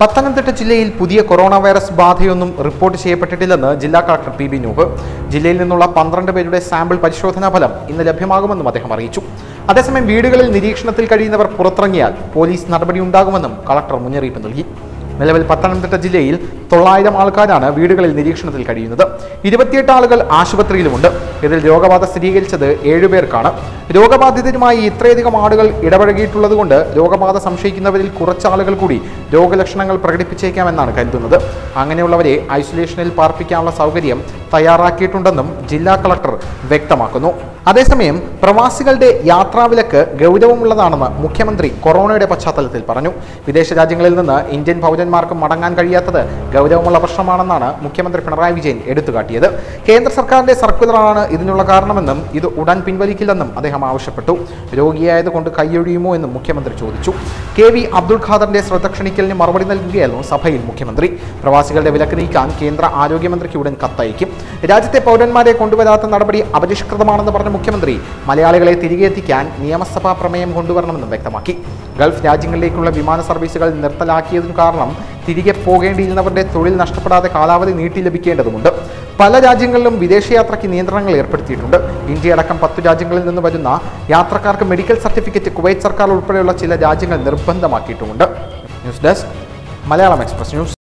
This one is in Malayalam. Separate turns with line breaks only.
പത്തനംതിട്ട ജില്ലയിൽ പുതിയ കൊറോണ വൈറസ് ബാധയൊന്നും റിപ്പോർട്ട് ചെയ്യപ്പെട്ടിട്ടില്ലെന്ന് ജില്ലാ കളക്ടർ പി ബി നൂഹ് ജില്ലയിൽ നിന്നുള്ള പന്ത്രണ്ട് പേരുടെ സാമ്പിൾ പരിശോധനാ ഫലം ഇന്ന് ലഭ്യമാകുമെന്നും അദ്ദേഹം അറിയിച്ചു. അതേസമയം വീടുകളിൽ നിരീക്ഷണത്തിൽ കഴിയുന്നവർ പുറത്തിറങ്ങിയാൽ പോലീസ് നടപടി ഉണ്ടാകുമെന്നും കളക്ടർ മുന്നറിയിപ്പ് നൽകി. നിലവിൽ പത്തനംതിട്ട ജില്ലയിൽ തൊള്ളായിരം ആൾക്കാരാണ് വീടുകളിൽ നിരീക്ഷണത്തിൽ കഴിയുന്നത്. ഇരുപത്തിയെട്ട് ആളുകൾ ആശുപത്രിയിലുമുണ്ട്. ഇതിൽ രോഗബാധ സ്ഥിരീകരിച്ചത് ഏഴുപേർക്കാണ് രോഗബാധിതരുമായി ഇത്രയധികം ആളുകൾ ഇടപഴകിയിട്ടുള്ളതുകൊണ്ട് രോഗബാധ സംശയിക്കുന്നവരിൽ കുറച്ചാളുകൾ കൂടി രോഗലക്ഷണങ്ങൾ പ്രകടിപ്പിച്ചേക്കാമെന്നാണ് കരുതുന്നത്. അങ്ങനെയുള്ളവരെ ഐസൊലേഷനിൽ പാർപ്പിക്കാനുള്ള സൗകര്യം തയ്യാറാക്കിയിട്ടുണ്ടെന്നും ജില്ലാ കളക്ടർ വ്യക്തമാക്കുന്നു. അതേസമയം പ്രവാസികളുടെ യാത്രാവിലക്ക് ഗൗരവമുള്ളതാണെന്ന് മുഖ്യമന്ത്രി കൊറോണയുടെ പശ്ചാത്തലത്തിൽ പറഞ്ഞു. വിദേശ രാജ്യങ്ങളിൽ നിന്ന് ഇന്ത്യൻ പൗരന്മാർക്ക് മടങ്ങാൻ കഴിയാത്തത് ഗൗരവമുള്ള പ്രശ്നമാണെന്നാണ് മുഖ്യമന്ത്രി പിണറായി വിജയൻ എടുത്തുകാട്ടിയത്. കേന്ദ്ര സർക്കാരിന്റെ സർക്കുലറാണ് ഇതിനുള്ള കാരണമെന്നും ഇത് ഉടൻ പിൻവലിക്കില്ലെന്നും അദ്ദേഹം ആവശ്യപ്പെട്ടു. രോഗിയായതുകൊണ്ട് കൈയൊഴിയുമോ എന്നും മുഖ്യമന്ത്രി ചോദിച്ചു. കെ വി അബ്ദുൾ ഖാദറിന്റെ ശ്രദ്ധ ക്ഷണിക്കലിന് മറുപടി നൽകുകയായിരുന്നു സഭയിൽ മുഖ്യമന്ത്രി. പ്രവാസികളുടെ വിലക്ക് നീക്കാൻ കേന്ദ്ര ആരോഗ്യമന്ത്രിക്ക് ഉടൻ കത്തയക്കും. രാജ്യത്തെ പൗരന്മാരെ കൊണ്ടുവരാത്ത നടപടി അപരിഷ്കൃതമാണെന്ന് പറഞ്ഞ മുഖ്യമന്ത്രി മലയാളികളെ തിരികെ എത്തിക്കാൻ നിയമസഭാ പ്രമേയം കൊണ്ടുവരണമെന്നും വ്യക്തമാക്കി. ഗൾഫ് രാജ്യങ്ങളിലേക്കുള്ള വിമാന സർവീസുകൾ നിർത്തലാക്കിയതിനു കാരണം തിരികെ പോകേണ്ടിയിരുന്നവരുടെ തൊഴിൽ നഷ്ടപ്പെടാതെ കാലാവധി നീട്ടി ലഭിക്കേണ്ടതുണ്ട് പല രാജ്യങ്ങളിലും വിദേശയാത്രയ്ക്ക് നിയന്ത്രണങ്ങൾ ഏർപ്പെടുത്തിയിട്ടുണ്ട്. ഇന്ത്യയടക്കം പത്തു രാജ്യങ്ങളിൽ നിന്ന് വരുന്ന യാത്രക്കാർക്ക് മെഡിക്കൽ സർട്ടിഫിക്കറ്റ് കുവൈറ്റ് സർക്കാർ ഉൾപ്പെടെയുള്ള ചില രാജ്യങ്ങൾ നിർബന്ധമാക്കിയിട്ടുമുണ്ട്. News desk Malayalam express news.